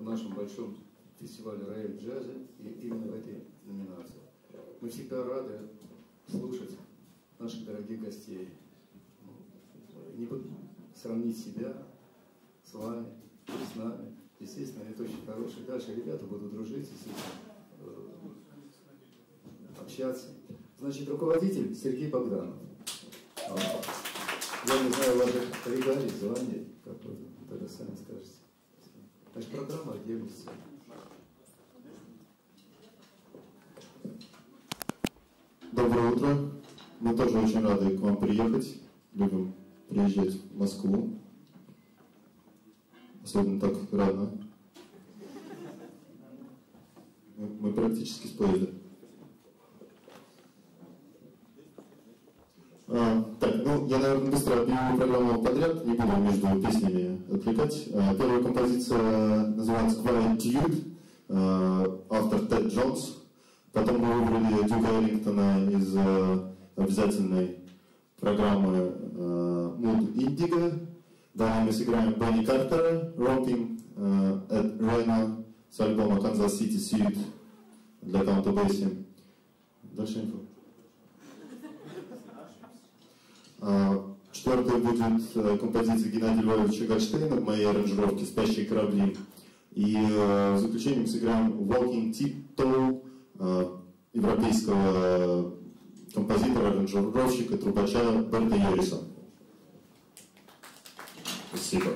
в нашем большом фестивале Рейв джаза и именно в этой номинации. Мы всегда рады слушать наших дорогих гостей. Ну, не буду сравнить себя с вами, с нами. Естественно, это очень хороший. Дальше ребята будут дружить, э, общаться. Значит, руководитель Сергей Богданов. Я не знаю ваших регалий, званий, как вы тогда сами скажете. Значит, программа отдельности. Доброе утро. Мы тоже очень рады к вам приехать. Любим приезжать в Москву. Особенно так рано. Мы практически с поезда. А, так, ну, я, наверное, быстро объявлю программу подряд, не буду между песнями отвлекать. А, первая композиция называется Quiet а, автор Тед Джонс. Потом мы выбрали Дюка Эллингтона из а, обязательной программы Mood Indigo. Далее мы сыграем Бенни Картера, Rocking at Reno с альбома Kansas City Suite для Count Basie. Дальше инфо. А, Четвертая будет э, композиция Геннадия Львовича Гольштейна в моей аранжировке «Спящие корабли». И э, в заключение мы сыграем «Walking Tiptoe» э, европейского композитора, аранжировщика, трубача Берта Йориса. Спасибо.